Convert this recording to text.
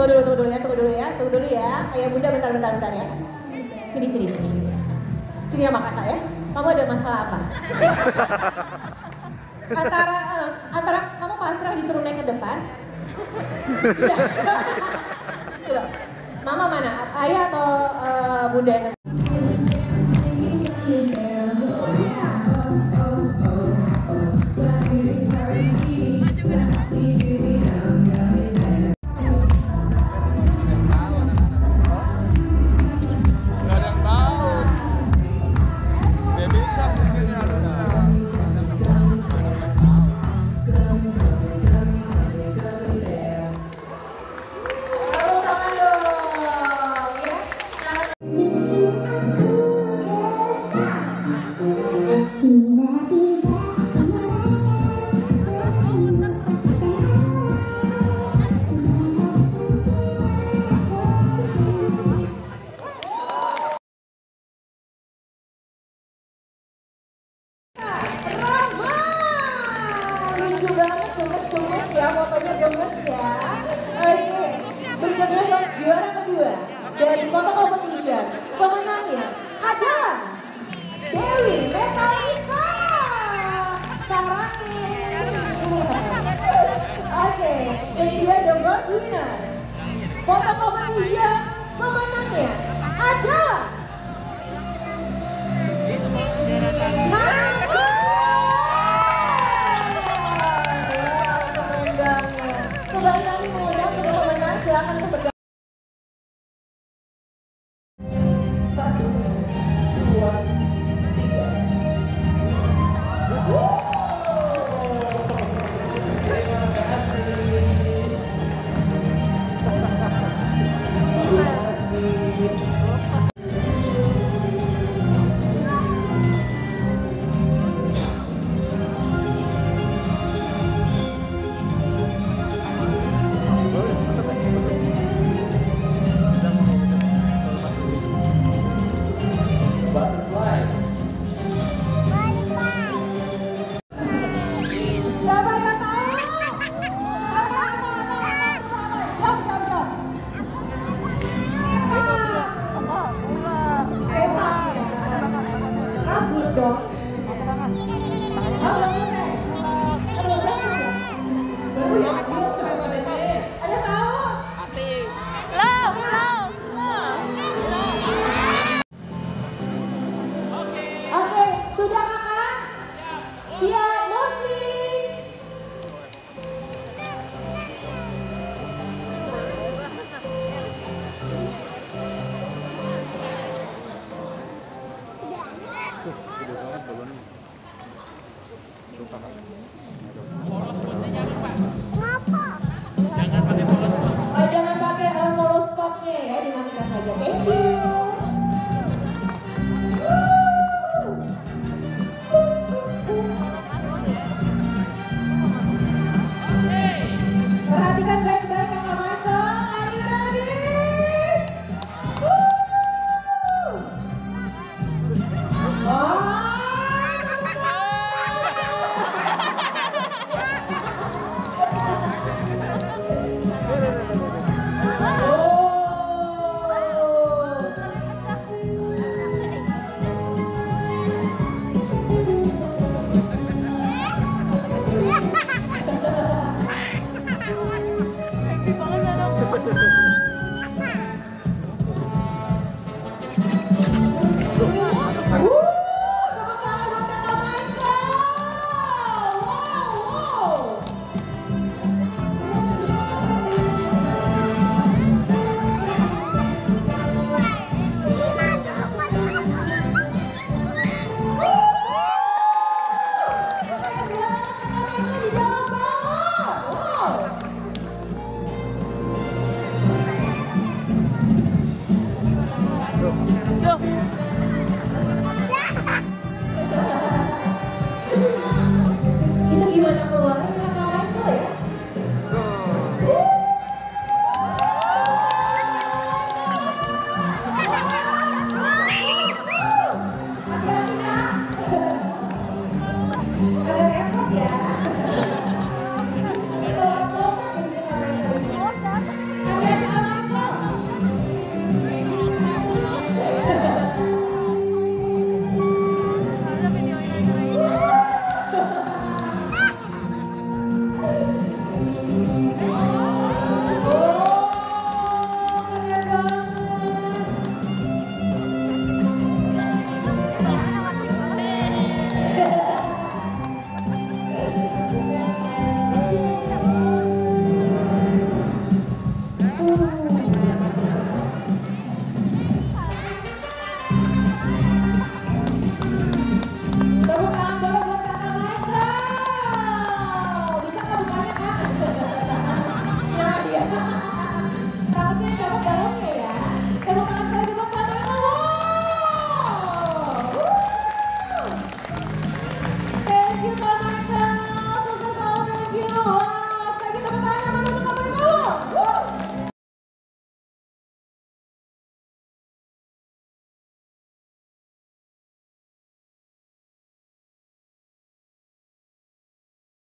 Tunggu dulu, tunggu dulu ya, tunggu dulu ya, tunggu dulu ya. Ayah bunda bentar, bentar, bentar ya. Sini, sini, sini. Sini sama kakak ya. Kamu ada masalah apa? antara eh, antara kamu pasrah disuruh naik ke depan. Iya. Coba. Mama mana? Ayah atau eh, bunda yang gemes ya. Oke, berikutnya yang juara kedua dari foto competition. Pemenangnya adalah Dewi Metallica Sarangin. Oke, ini dia the world winner. Foto competition